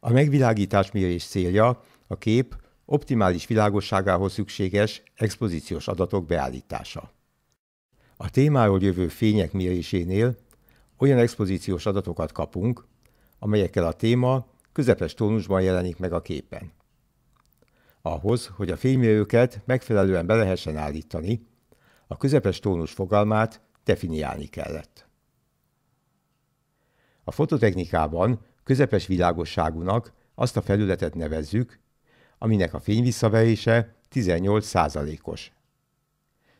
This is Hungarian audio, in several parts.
A megvilágítás mérés célja a kép optimális világosságához szükséges expozíciós adatok beállítása. A témáról jövő fények mérésénél olyan expozíciós adatokat kapunk, amelyekkel a téma közepes tónusban jelenik meg a képen. Ahhoz, hogy a fénymérőket megfelelően be lehessen állítani, a közepes tónus fogalmát definiálni kellett. A fototechnikában közepes világosságúnak azt a felületet nevezzük, aminek a fényvisszaverése 18 százalékos.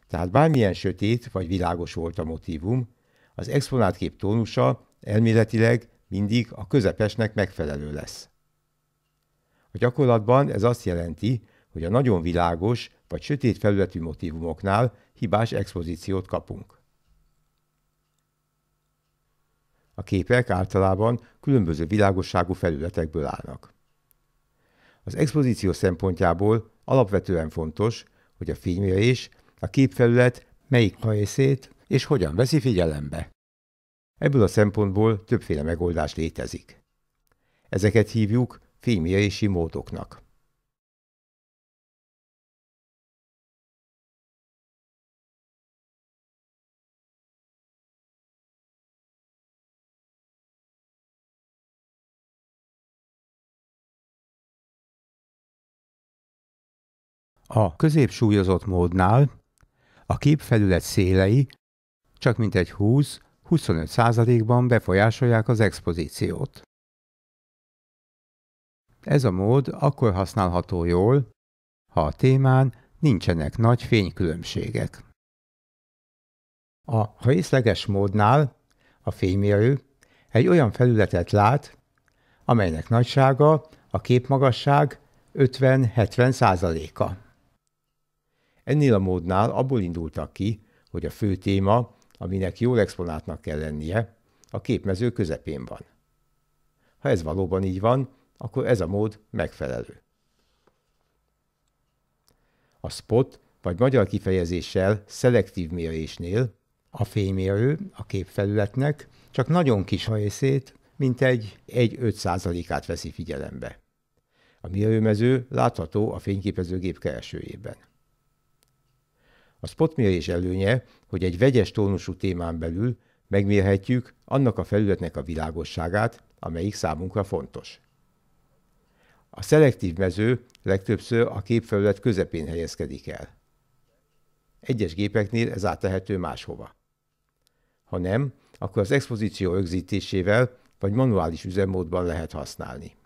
Tehát bármilyen sötét vagy világos volt a motívum, az exponált kép tónusa elméletileg mindig a közepesnek megfelelő lesz. A gyakorlatban ez azt jelenti, hogy a nagyon világos vagy sötét felületű motívumoknál hibás expozíciót kapunk. A képek általában különböző világosságú felületekből állnak. Az expozíció szempontjából alapvetően fontos, hogy a fénymérés a képfelület melyik részét és hogyan veszi figyelembe. Ebből a szempontból többféle megoldás létezik. Ezeket hívjuk fénymérési módoknak. A középsúlyozott módnál a képfelület szélei csak mintegy 20-25 százalékban befolyásolják az expozíciót. Ez a mód akkor használható jól, ha a témán nincsenek nagy fénykülönbségek. A részleges módnál a fénymérő egy olyan felületet lát, amelynek nagysága a képmagasság 50-70 százaléka. Ennél a módnál abból indultak ki, hogy a fő téma, aminek jól exponáltnak kell lennie, a képmező közepén van. Ha ez valóban így van, akkor ez a mód megfelelő. A spot, vagy magyar kifejezéssel szelektív mérésnél a fénymérő a képfelületnek csak nagyon kis részét, mint egy 1-5 százalékát veszi figyelembe. A mérőmező látható a fényképezőgép keresőjében. A spotmérés előnye, hogy egy vegyes tónusú témán belül megmérhetjük annak a felületnek a világosságát, amelyik számunkra fontos. A szelektív mező legtöbbször a képfelület közepén helyezkedik el. Egyes gépeknél ez áttehető máshova. Ha nem, akkor az expozíció rögzítésével vagy manuális üzemmódban lehet használni.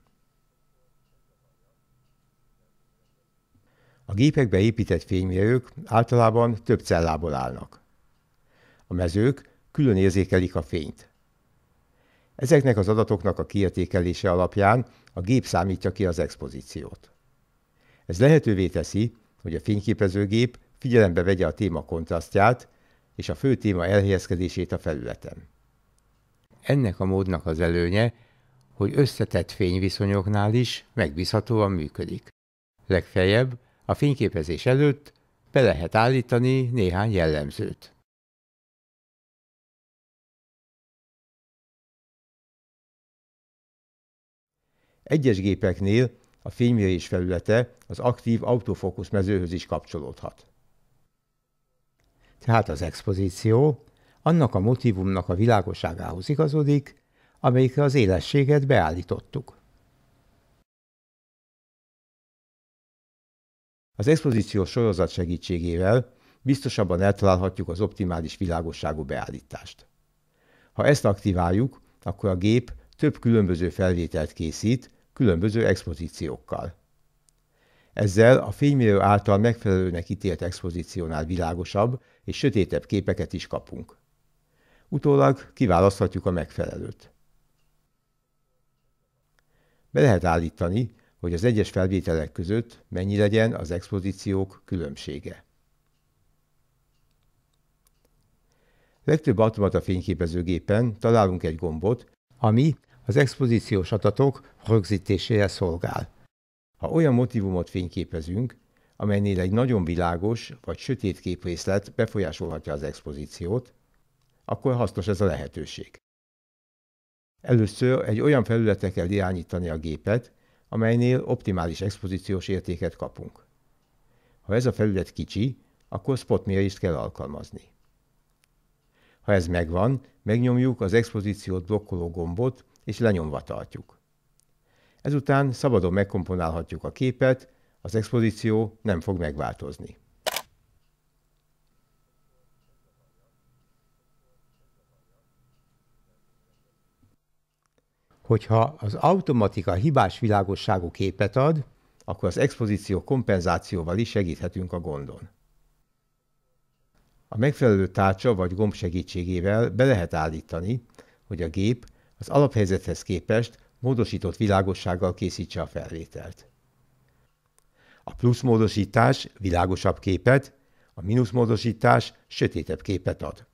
A gépekbe épített fénymérők általában több cellából állnak. A mezők külön érzékelik a fényt. Ezeknek az adatoknak a kiértékelése alapján a gép számítja ki az expozíciót. Ez lehetővé teszi, hogy a fényképezőgép figyelembe vegye a téma kontrasztját és a fő téma elhelyezkedését a felületen. Ennek a módnak az előnye, hogy összetett fényviszonyoknál is megbízhatóan működik. Legfeljebb a fényképezés előtt be lehet állítani néhány jellemzőt. Egyes gépeknél a fénymérés felülete az aktív autofókusz mezőhöz is kapcsolódhat. Tehát az expozíció annak a motivumnak a világosságához igazodik, amelyikre az élességet beállítottuk. Az expozíciós sorozat segítségével biztosabban eltalálhatjuk az optimális világosságú beállítást. Ha ezt aktiváljuk, akkor a gép több különböző felvételt készít, különböző expozíciókkal. Ezzel a fénymérő által megfelelőnek ítélt expozíciónál világosabb és sötétebb képeket is kapunk. Utólag kiválaszthatjuk a megfelelőt. Be lehet állítani, hogy az egyes felvételek között mennyi legyen az expozíciók különbsége. Legtöbb automata fényképezőgépen találunk egy gombot, ami az expozíciós adatok rögzítésére szolgál. Ha olyan motivumot fényképezünk, amelynél egy nagyon világos vagy sötét képrészlet befolyásolhatja az expozíciót, akkor hasznos ez a lehetőség. Először egy olyan felületre kell irányítani a gépet, amelynél optimális expozíciós értéket kapunk. Ha ez a felület kicsi, akkor spotmérést kell alkalmazni. Ha ez megvan, megnyomjuk az expozíciót blokkoló gombot, és lenyomva tartjuk. Ezután szabadon megkomponálhatjuk a képet, az expozíció nem fog megváltozni. Hogyha az automatika hibás világosságú képet ad, akkor az expozíció kompenzációval is segíthetünk a gondon. A megfelelő tárcsa vagy gomb segítségével be lehet állítani, hogy a gép az alaphelyzethez képest módosított világossággal készítse a felvételt. A plusz módosítás világosabb képet, a mínusz módosítás sötétebb képet ad.